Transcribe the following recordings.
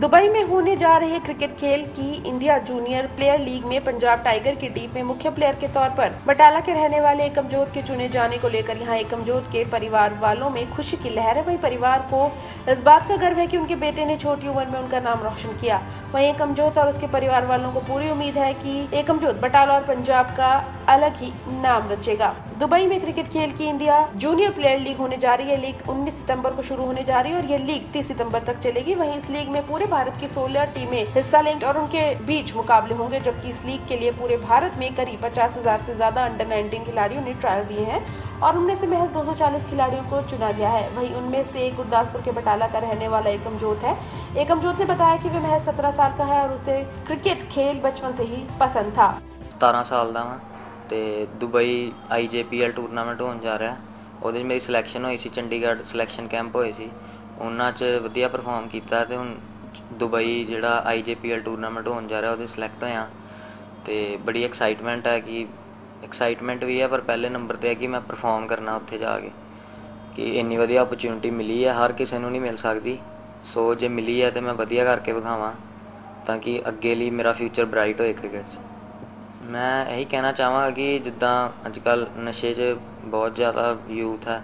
Dubai में होने जा रहे क्रिकेट खेल की इंडिया जूनियर प्लेयर लीग में पंजाब टाइगर की टीम में मुख्य प्लेयर के तौर पर बटाला के रहने वाले एकमजोत के चुने जाने को लेकर यहाँ एकमजोत के परिवार वालों में खुशी की लहर है। वही परिवार को इस बात का गर्व है कि उनके बेटे ने छोटी उम्र में उनका नाम रोशन किया। वहीं एकमजोत और उसके परिवार वालों को पूरी उम्मीद है कि एकमजोत बटाला और पंजाब का अलग ही नाम रचेगा। दुबई में क्रिकेट खेल की इंडिया जूनियर प्लेयर लीग होने जा रही है। लीग 19 सितंबर को शुरू होने जा रही है और ये लीग 30 सितंबर तक चलेगी। वहीं इस लीग में पूरे भारत की 16 टीमें हिस्सा लेंगी और उनके बीच मुकाबले होंगे, जबकि इस लीग के लिए पूरे भारत में करीब पचास हज़ार से ज़्यादा अंडर नाइनटीन खिलाड़ियों ने ट्रायल दिए हैं और उनमें से महज 240 खिलाड़ियों को चुना गया है। वहीं उनमें से गुरदासपुर के बटाला का रहने वाला एकमजोत है। एकमजोत ने बताया कि वह महज 17 साल का है और उसे क्रिकेट खेल बचपन से ही पसंद था। 17 साल का मैं। ਤੇ ਦੁਬਈ ਆਈਜੇਪੀਐਲ ਟੂਰਨਾਮੈਂਟ ਹੋਣ ਜਾ ਰਿਹਾ। ਉਹਦੇ ਵਿੱਚ ਮੇਰੀ ਸਿਲੈਕਸ਼ਨ ਹੋਈ ਸੀ, ਚੰਡੀਗੜ੍ਹ ਸਿਲੈਕਸ਼ਨ ਕੈਂਪ ਹੋਏ ਸੀ। ਉਹਨਾਂ 'ਚ ਵਧੀਆ ਪਰਫਾਰਮ ਕੀਤਾ ਤੇ ਹੁਣ ਦੁਬਈ ਜਿਹੜਾ ਆਈਜੇਪੀਐਲ ਟੂਰਨਾਮੈਂਟ ਹੋਣ ਜਾ ਰਿਹਾ, ਉਹਦੇ ਸਿਲੈਕਟ ਹੋਇਆ। ਤੇ ਬੜੀ ਐਕਸਾਈਟਮੈਂਟ ਹੈ ਕਿ ਐਕਸਾਈਟਮੈਂਟ ਵੀ ਹੈ, ਪਰ ਪਹਿਲੇ ਨੰਬਰ ਤੇ ਹੈ ਕਿ ਮੈਂ ਪਰਫਾਰਮ ਕਰਨਾ ਉੱਥੇ ਜਾ ਕੇ। ਕਿ ਇੰਨੀ ਵਧੀਆ ਓਪਰਚ्युनिटी ਮਿਲੀ ਹੈ, ਹਰ ਕਿਸੇ ਨੂੰ ਨਹੀਂ ਮਿਲ ਸਕਦੀ। ਸੋ ਜੇ ਮਿਲੀ ਹੈ ਤੇ ਮੈਂ ਵਧੀਆ ਕਰਕੇ ਵਿਖਾਵਾਂ, ਤਾਂ ਕਿ ਅੱਗੇ ਲਈ ਮੇਰਾ ਫਿਊਚਰ ਬ੍ਰਾਈਟ ਹੋਏ ਕ੍ਰਿਕਟ 'ਚ। ਮੈਂ ਇਹੀ ਕਹਿਣਾ ਚਾਹਾਂਗਾ ਕਿ ਜਿੱਦਾਂ ਅੱਜ ਕੱਲ ਨਸ਼ੇ 'ਚ ਬਹੁਤ ਜ਼ਿਆਦਾ ਯੂਥ ਹੈ,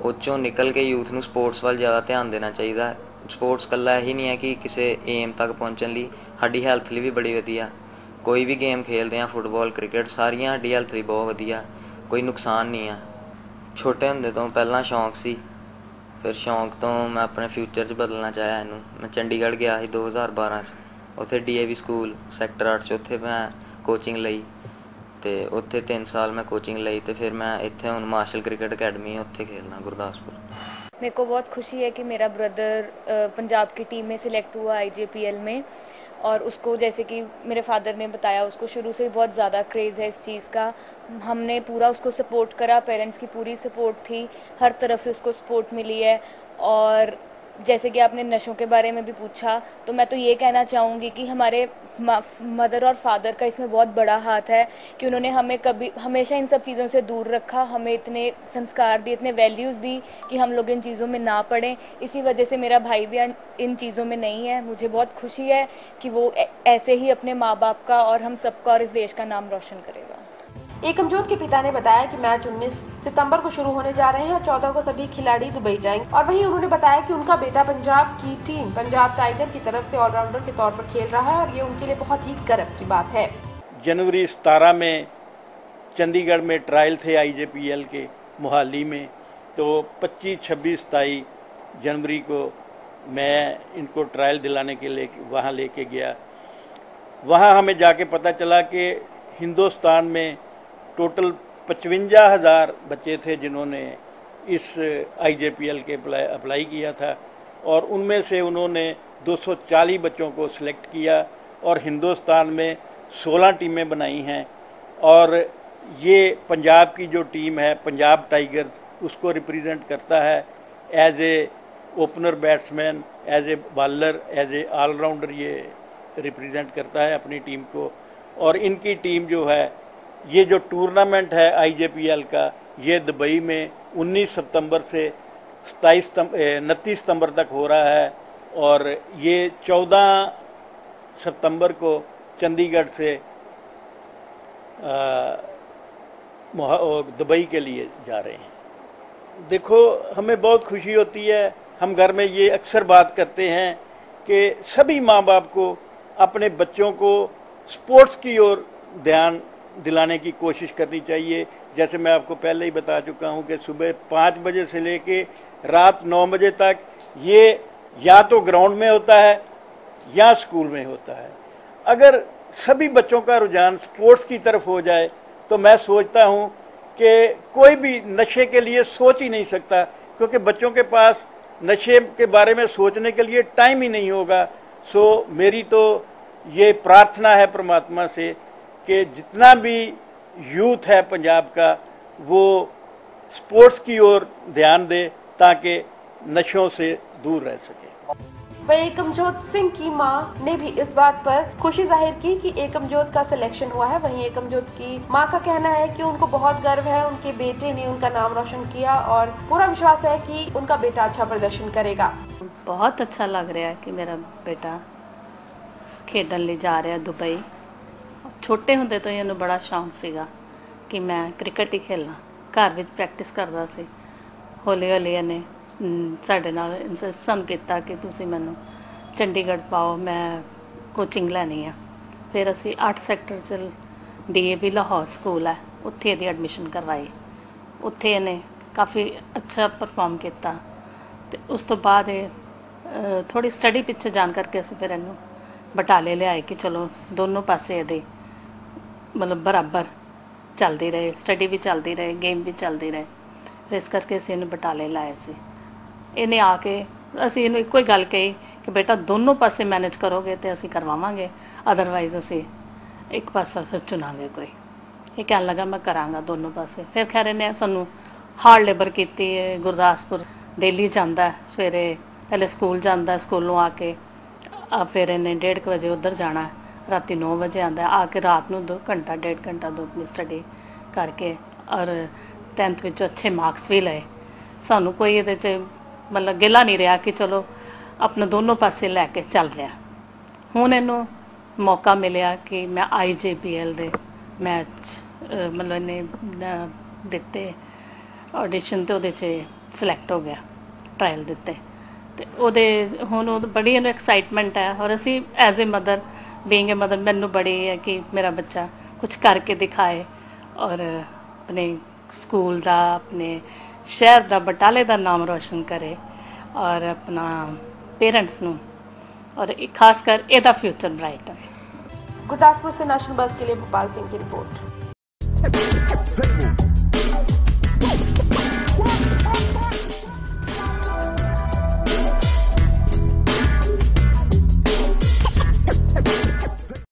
ਉਹ 'ਚੋਂ ਨਿਕਲ ਕੇ ਯੂਥ ਨੂੰ ਸਪੋਰਟਸ ਵੱਲ ਜ਼ਿਆਦਾ ਧਿਆਨ ਦੇਣਾ ਚਾਹੀਦਾ ਸਪੋਰਟਸ ਕੱਲਾ ਇਹੀ ਨਹੀਂ ਹੈ ਕਿ ਕਿਸੇ ਏਮ ਤੱਕ ਪਹੁੰਚਣ ਲਈ, ਸਾਡੀ ਹੈਲਥ ਲਈ ਵੀ ਬੜੀ ਵਧੀਆ। ਕੋਈ ਵੀ ਗੇਮ ਖੇਲਦੇ ਆ ਫੁੱਟਬਾਲ ਕ੍ਰਿਕਟ ਸਾਰੀਆਂ ਸਾਡੀ ਹੈਲਥ ਲਈ ਬਹੁਤ ਵਧੀਆ, ਕੋਈ ਨੁਕਸਾਨ ਨਹੀਂ ਆ ਛੋਟੇ ਹੁੰਦੇ ਤੋਂ ਪਹਿਲਾਂ ਸ਼ੌਂਕ ਸੀ, ਫਿਰ ਸ਼ੌਂਕ ਤੋਂ ਮੈਂ ਆਪਣੇ ਫਿਊਚਰ 'ਚ ਬਦਲਣਾ ਚਾਹਿਆ ਇਹਨੂੰ। ਮੈਂ ਚੰਡੀਗੜ੍ਹ ਗਿਆ ਸੀ 2012 'ਚ, ਉੱਥੇ ਡੀਏਵੀ ਸਕੂਲ ਸੈਕਟਰ 8 'ਚ, ਉੱਥੇ ਮੈਂ ਕੋਚਿੰਗ ਲਈ ਤੇ ਉੱਥੇ 3 ਸਾਲ ਮੈਂ ਕੋਚਿੰਗ ਲਈ ਤੇ ਫਿਰ ਮੈਂ ਇੱਥੇ ਹੁਣ ਮਾਰਸ਼ਲ ਕ੍ਰਿਕਟ ਅਕੈਡਮੀ ਹੈ ਉੱਥੇ ਖੇਲਣਾ ਗੁਰਦਾਸਪੁਰ मेरे को बहुत खुशी है कि मेरा ब्रदर पंजाब की टीम में सिलेक्ट हुआ आईजेपीएल में और उसको जैसे कि मेरे फादर ने बताया उसको शुरू से बहुत ज़्यादा क्रेज़ है इस चीज़ का हमने पूरा उसको सपोर्ट करा पेरेंट्स की पूरी सपोर्ट थी हर तरफ से उसको सपोर्ट मिली है और जैसे कि आपने नशों के बारे में भी पूछा तो मैं तो ये कहना चाहूँगी कि हमारे मदर और फादर का इसमें बहुत बड़ा हाथ है कि उन्होंने हमें कभी, हमेशा इन सब चीज़ों से दूर रखा, हमें इतने संस्कार दिए, इतने वैल्यूज़ दी कि हम लोग इन चीज़ों में ना पढ़ें इसी वजह से मेरा भाई भी इन चीज़ों में नहीं है। मुझे बहुत खुशी है कि वो ऐसे ही अपने माँ बाप का और हम सबका और इस देश का नाम रोशन करेगा। एकमजोत के पिता ने बताया कि मैच 19 सितंबर को शुरू होने जा रहे हैं और 14 को सभी खिलाड़ी दुबई जाएँगे। और वहीं उन्होंने बताया कि उनका बेटा पंजाब की टीम, पंजाब टाइगर की तरफ़ से ऑलराउंडर के तौर पर खेल रहा है और ये उनके लिए बहुत ही गर्व की बात है। जनवरी सतारह में चंडीगढ़ में ट्रायल थे आईजेपीएल के मोहाली में। तो 25 छब्बीस, सताई जनवरी को मैं इनको ट्रायल दिलाने के लिए वहाँ लेके गया। वहाँ हमें जाके पता चला कि हिंदुस्तान में टोटल पचवंजा हज़ार बच्चे थे जिन्होंने इस आईजेपीएल के अप्लाई किया था और उनमें से उन्होंने 240 बच्चों को सिलेक्ट किया और हिंदुस्तान में 16 टीमें बनाई हैं और ये पंजाब की जो टीम है, पंजाब टाइगर उसको रिप्रेजेंट करता है as a opener batsman as a bowler as a allrounder ये रिप्रेजेंट करता है अपनी टीम को और इनकी टीम जो है ये जो टूर्नामेंट है आईजेपीएल का, ये दुबई में 19 सितंबर से सताईस उनतीस सितंबर तक हो रहा है और ये 14 सितंबर को चंडीगढ़ से दुबई के लिए जा रहे हैं। देखो, हमें बहुत खुशी होती है, हम घर में ये अक्सर बात करते हैं कि सभी माँ बाप को, अपने बच्चों को स्पोर्ट्स की ओर ध्यान दिलाने की कोशिश करनी चाहिए। जैसे मैं आपको पहले ही बता चुका हूँ कि सुबह पाँच बजे से लेके रात नौ बजे तक ये या तो ग्राउंड में होता है या स्कूल में होता है। अगर सभी बच्चों का रुझान स्पोर्ट्स की तरफ़ हो जाए तो मैं सोचता हूँ कि कोई भी नशे के लिए सोच ही नहीं सकता, क्योंकि बच्चों के पास नशे के बारे में सोचने के लिए टाइम ही नहीं होगा। सो मेरी तो ये प्रार्थना है परमात्मा से कि जितना भी यूथ है पंजाब का वो स्पोर्ट्स की ओर ध्यान दे ताकि नशों से दूर रह सके। वही एकमजोत सिंह की माँ ने भी इस बात पर खुशी ज़ाहिर की कि एकमजोत का सिलेक्शन हुआ है। वहीं एकमजोत की माँ का कहना है कि उनको बहुत गर्व है उनके बेटे ने उनका नाम रोशन किया और पूरा विश्वास है कि उनका बेटा अच्छा प्रदर्शन करेगा। बहुत अच्छा लग रहा है कि मेरा बेटा खेडन ले जा रहा है दुबई। ਛੋਟੇ ਹੁੰਦੇ ਤੋਂ ਹੀ ਇਹਨੂੰ ਬੜਾ ਸ਼ੌਂਕ ਸੀਗਾ ਕਿ ਮੈਂ ਕ੍ਰਿਕਟ ਹੀ ਖੇਲਣਾ ਘਰ ਵਿੱਚ ਪ੍ਰੈਕਟਿਸ ਕਰਦਾ ਸੀ। ਹੌਲੀ ਹੌਲੀ ਇਹਨੇ ਸਾਡੇ ਨਾਲ ਇਨਸਿਸਟਨ ਕੀਤਾ ਕਿ ਤੁਸੀਂ ਮੈਨੂੰ ਚੰਡੀਗੜ੍ਹ ਪਾਓ, ਮੈਂ ਕੋਚਿੰਗ ਲੈਣੀ ਆ। ਫਿਰ ਅਸੀਂ 8 ਸੈਕਟਰ ਚ ਡੀਏਵੀ ਲਾਹੌਰ ਸਕੂਲ ਹੈ ਉੱਥੇ ਇਹਦੀ ਐਡਮਿਸ਼ਨ ਕਰਵਾਈ। ਉੱਥੇ ਇਹਨੇ ਕਾਫੀ ਅੱਛਾ ਪਰਫਾਰਮ ਕੀਤਾ। ਤੇ ਉਸ ਤੋਂ ਬਾਅਦ ਇਹ ਥੋੜੀ ਸਟੱਡੀ ਪਿੱਛੇ ਜਾਣ ਕਰਕੇ ਅਸੀਂ ਫਿਰ ਇਹਨੂੰ ਬਟਾਲੇ ਲਿਆਏ ਕਿ ਚਲੋ ਦੋਨੋਂ ਪਾਸੇ ਇਹਦੇ ਮਤਲਬ ਬਰਾਬਰ ਚੱਲਦੀ ਰਹੇ ਸਟੱਡੀ ਵੀ ਚੱਲਦੀ ਰਹੇ ਗੇਮ ਵੀ ਚੱਲਦੀ ਰਹੇ। ਇਸ ਕਰਕੇ ਅਸੀਂ ਇਹਨੂੰ ਬਟਾਲੇ ਲਾਏ ਸੀ। ਇਹਨੇ ਆ ਕੇ ਅਸੀਂ ਇਹਨੂੰ ਇੱਕੋ ਹੀ ਗੱਲ ਕਹੀ ਕਿ ਬੇਟਾ ਦੋਨੋਂ ਪਾਸੇ ਮੈਨੇਜ ਕਰੋਗੇ ਤੇ ਅਸੀਂ ਕਰਵਾਵਾਂਗੇ ਅਦਰਵਾਈਜ਼ ਅਸੀਂ ਇੱਕ ਪਾਸਾ ਫਿਰ ਚੁਣਾਂਗੇ ਕੋਈ। ਇਹ ਕਹਿਣ ਲੱਗਾ, ਮੈਂ ਕਰਾਂਗਾ ਦੋਨੋਂ ਪਾਸੇ। ਫਿਰ ਖੈਰ ਇਹਨੇ ਸਾਨੂੰ ਹਾਰਡ ਲੇਬਰ ਕੀਤੀ ਹੈ ਗੁਰਦਾਸਪੁਰ ਡੇਲੀ ਜਾਂਦਾ, ਸਵੇਰੇ ਪਹਿਲੇ ਸਕੂਲ ਜਾਂਦਾ ਸਕੂਲੋਂ ਆ ਕੇ, ਆ ਫਿਰ ਇਹਨੇ 1:30 ਵਜੇ ਉੱਧਰ ਜਾਣਾ। ਰਾਤੀ 9 ਵਜੇ ਆਂਦਾ ਆ ਕੇ ਰਾਤ ਨੂੰ 2 ਘੰਟਾ, ਡੇਢ ਘੰਟਾ ਦੋ ਆਪਣੀ ਸਟੱਡੀ ਕਰਕੇ ਔਰ 10th ਵਿੱਚੋਂ ਅੱਛੇ ਮਾਰਕਸ ਵੀ ਲਏ। ਸਾਨੂੰ ਕੋਈ ਇਹਦੇ 'ਚ ਮਤਲਬ ਗਿਲਾ ਨਹੀਂ ਰਿਹਾ ਕਿ ਚਲੋ ਆਪਣਾ ਦੋਨੋਂ ਪਾਸੇ ਲੈ ਕੇ ਚੱਲ ਰਿਹਾ। ਹੁਣ ਇਹਨੂੰ ਮੌਕਾ ਮਿਲਿਆ ਕਿ ਮੈਂ ਆਈਜੀਪੀਐਲ ਦੇ ਮੈਚ ਮਤਲਬ ਇਹਨੇ ਦਿੱਤੇ। ਆਡੀਸ਼ਨ ਤੇ ਉਹਦੇ 'ਚ ਸਿਲੈਕਟ ਹੋ ਗਿਆ ਟ੍ਰਾਇਲ ਦਿੱਤੇ। ਤੇ ਉਹਦੇ, ਹੁਣ ਉਹ ਬੜੀ ਇਹਨੂੰ ਐਕਸਾਈਟਮੈਂਟ ਹੈ। ਔਰ ਅਸੀਂ as a mother being a mother ਮੈਨੂੰ ਬੜੇ ਹੈ ਕਿ ਮੇਰਾ ਬੱਚਾ ਕੁਝ ਕਰਕੇ ਦਿਖਾਏ ਔਰ ਆਪਣੇ ਸਕੂਲ ਦਾ, ਆਪਣੇ ਸ਼ਹਿਰ ਦਾ, ਬਟਾਲੇ ਦਾ ਨਾਮ ਰੋਸ਼ਨ ਕਰੇ ਔਰ ਆਪਣਾ ਪੇਰੈਂਟਸ ਨੂੰ ਔਰ ਖਾਸ ਕਰ ਇਹਦਾ ਫਿਊਚਰ ਬ੍ਰਾਈਟ ਹੈ ਗੁਰਦਾਸਪੁਰ ਸੇ ਨੈਸ਼ਨਲ ਬਸ ਕੇ ਲਈ ਭੋਪਾਲ ਸਿੰਘ ਦੀ ਰਿਪੋਰਟ।